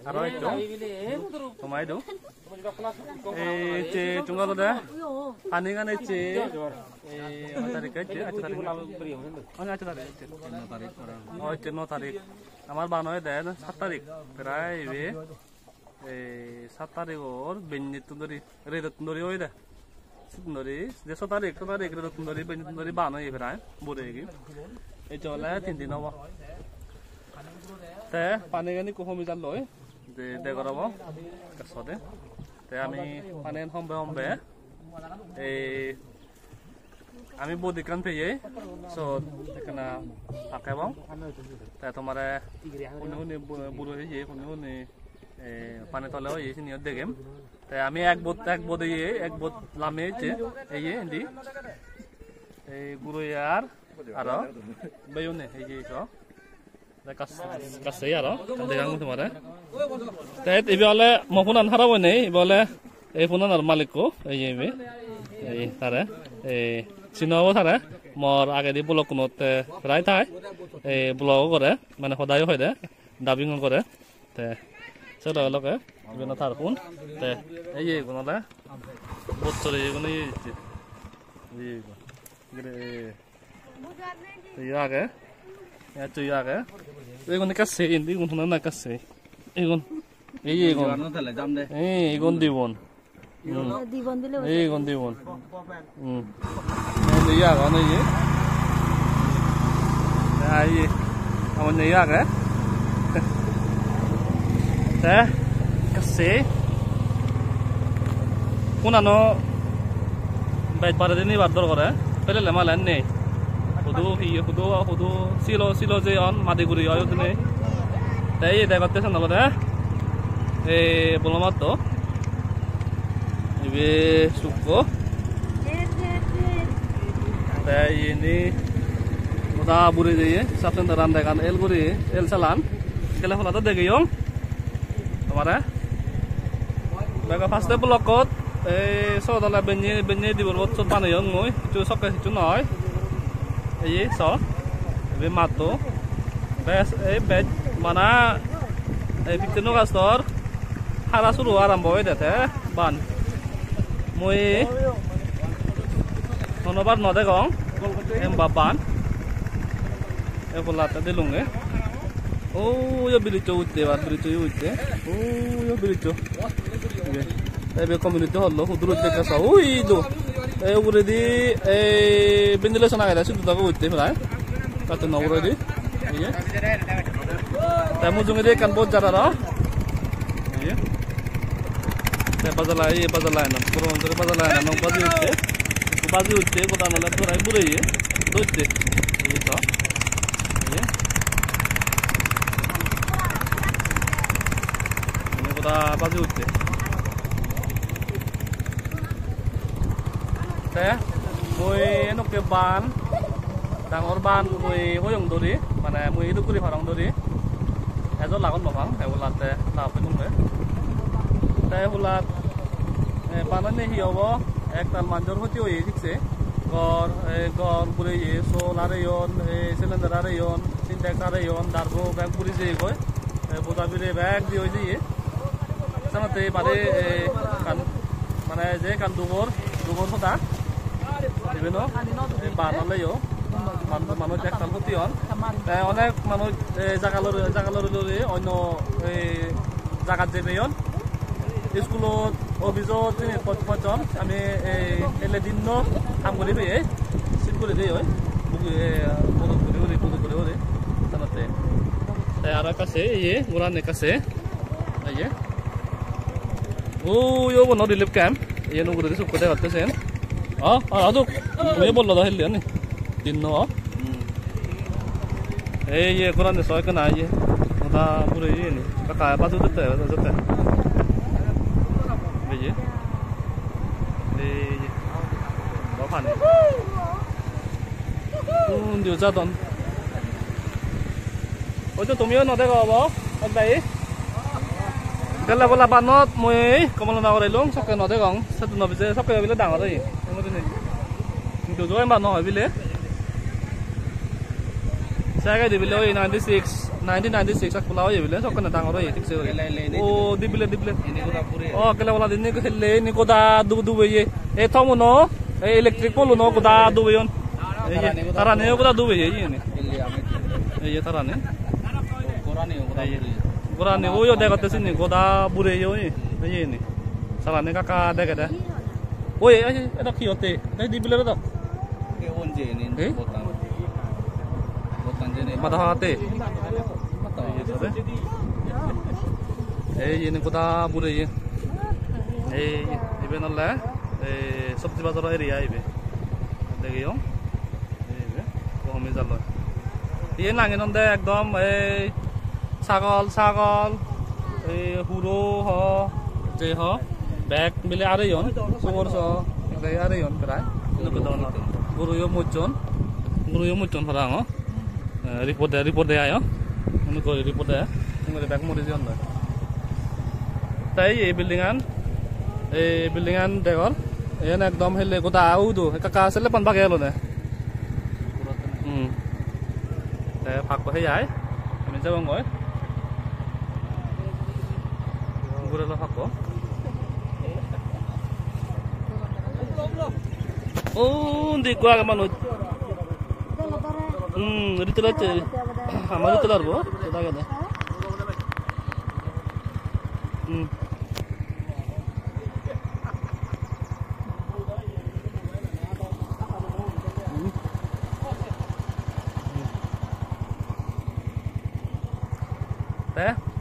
আৰু এইটো সোমাই দিওঁ এই চে চুঙা দাদা পানী কাৰণে চে এই তাৰিখে চে আঠ তাৰিখ অঁ আঠ তাৰিখ অঁ এতিয়া ন তাৰিখ আমাৰ বানয় দে সাত তাৰিখ প্ৰায় বে এই সাত তাৰিখৰ বেঞ্জিত ধৰি ধৰি যে ছ তাৰিখ ছ তাৰিখ ৰেদত ধৰি বেঞ্জিত ধৰি বানয় প্ৰায় বুঢ়ী এই চলে তিনিদিন হ'ব তে পানী কানি কুহুমি জাল লৈ যে দে কৰাব কাছতে তে আমি পানী সম্বে সম্বে এই আমি বহুত দোকান পেয়ে চ এখানে থাকে বং তোমার বুড়ো শুনি শুনি পানে তলে হয়ে নিয়ত দেখেম। তাই আমি এক বোধ এক বোধ ইয়ে এক বোধ লামে হয়েছে এই হিন্দি এই গুরু আর আর বেয়নে, এই যে সব কাছে আর দেখাম তোমার। তাই এবার মফুন আনহারা বনে এবার এই ফোন আর মালিকও এই যে এই তারে এই চিনাবো তারে মর আগে দিয়ে ব্লক কোনত প্রায় তাই এই ব্লকও করে মানে সদায়ও হয় দে ডাবিংও করে তে চলো লগে বিভিন্ন ঠাৰ কোন তে এই কোনলে বহুত চলে এইগুলো এই আগে Ito ya ka. Igon kasi hindi gon hunan na kasi. Igon. এই এগন এই এগন দিবন এই এগন দিবন হুম ইয়া গন এই ai আমার নেই আগে Tá? Kasi kunano bait para dini bar dor kore. Pele lema len ne. Hudu hi hudu hudu silo silo je on madi guri ayo dine. তাই দেখাতে করতেছেন না কথা এ বললাম তো এবে শুকো তাই ইনি ওদা বুড়ে দিয়ে সাপেন রান দেখান el করে এল চালান খেলা ফলাতে দেখে মানে ফাৰ্ষ্টে ব্লকত এই চলে বেনি বেনি দিব চব মানে হওক মই সেইটো চকে সেইটো নহয়। এই চি মাতটো। বেচ এই বেট মানে এই বিষ্ণু গাছৰ সাৰা চুৰু আৰম্ভ হৈ দেখে বান। মই শনিবাৰ নদে কওঁ বান এই গোলাতে দিলোঁগৈ গং এমবা বান এই বলাতে দিলুঙে ও ইয়ে বিলিচ উঠতে এবার বিলিচ উঠতে ও ইয়ে বিলিচ এই কমিউনিটি হল সুদূর উঠতে ওই দো এই উপরেদি এই ভেন্টিলেশন আগে আছে দুটাকে উঠতে ফেলায় তাতে নবরেদি ইয়ে তাই মুজুঙেদি কান বহুত যারা র ইয়ে তাই বাজালা ইয়ে বাজালা না পুরো অঞ্চলে বাজালা না নং বাজি উঠতে বাজি উঠতে গোটা নলে তোরাই বুড়ে ইয়ে দৌড়তে ইয়ে তো নটা বাজে উঠতে thế mùi nó kêu bán đang ở ban mùi hối dùng đồ đi mà này mùi đu curi hoạt động đồ đi thế rất là con bảo vắng thế là thế là phải không đấy thế là bạn nó nên hiểu không এক তার মানজন হচ্ছে ওই শিখছে গড় গড় পুরে ইয়ে সোল আরে ইয়ন সিলিন্ডার আরে ইয়ন সিনট্যাক্স আরে ইয়ন ডার্বো ব্যাগ পুরি যে কয় বোঝাবিরে ব্যাগ দিয়ে ওই যে ইয়ে जानाते माने कान माने जे कान दुगोर दुगोर होता বিভিন্ন বানালে মানুষ একতাল ক্ষতি হন অনেক মানুষ জাগালর জাগালর অন্য জাগাত যে মেয়ন স্কুলত অভিযোগ পচন, আমি এলে দিন কাম কৰি পেয়ে চিপ কৰি দিয়ে হয় মদত কৰি ওরে মদত করে ওরে জানাতে আর কাছে ইয়ে ওরা কাছে ইয়ে 오요 뭐 너리 립캠 얘는 그래도 좀 그대 같다 쟤 아, 아 나도 왜 볼라 나 헬리 아니 딘노 아 에이 예 그런데 소이가 나이 나 불에 이니 아까 봐도 됐다 나 좋다 왜지 에이 뭐 파네 음 điều ra tuần ôi cho tụi mình nó đây gọi bố anh đấy কেলে বোলা বানত মই কমল নাগৰিলোঁ চকে নদে গং সেইটো নবিছে চকে বোলে ডাঙৰ দেই দুজনে মানুহ হয় বোলে Saya di bilang 96, 1996 aku lawa ya bilang, so kena tangor ya, tik sekali. Oh, di bilang di bilang. Oh, kalau wala di ni ko hele ni ko da du du ye. Eh, tamu no, eh electric pole no गोरा ने वो यो देखो तो सिनी गोदा बुरे यो नहीं ये नहीं साला ने का का देखे थे वो ये ऐसे ऐसा क्यों होते नहीं दी बिलर तो ये ओन जे नहीं बोतान बोतान जे नहीं मत हाथे मत ये सब ए ये ने गोदा बुरे ये ए इबे नल है ए सब्जी बाजार एरिया इबे देखियो ये इबे वो हमें चलो ये नागे नंदे एकदम ए ছাগল ছাগল। এই হুরো হ যে হ। ব্যাগ মিলে স আরে ইয়ন প্রায় গরুও মুজন guru mo chon parang oh report deh report deh ayo ini kau report deh ini ada mau dizion deh তাই এই বিল্ডিঙান এই বিল্ডিঙান দেখল এন একদম হেলে গোটা আউদো কাকা আছিলে পান বাগে এলো নে ভাগ সেই যাই আমি যাব গৈ। corona ako. Oh, hindi ko aga manood. Hmm, dito lang siya. Ama dito lang po. Ito agad eh. Hmm. Yeah.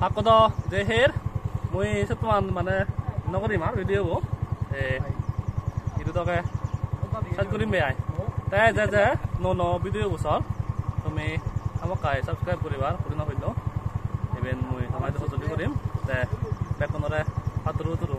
Bhagat যে হেৰ মই সেতমান মানে নকৰিম আৰু ভিডিঅ' হ'ব এইটো তাকে চাৰ্জ কৰিম বেয়াই তাই যে যে ন ন ভিডিঅ' বছৰ তুমি আমাক কাই ছাবস্ক্ৰাইব কৰিবা আৰু ঘূৰি নকৰিলেও ইভেন মই আমাৰ সঁজুলি কৰিম তে পেকনৰে সাঁতোৰো তোৰো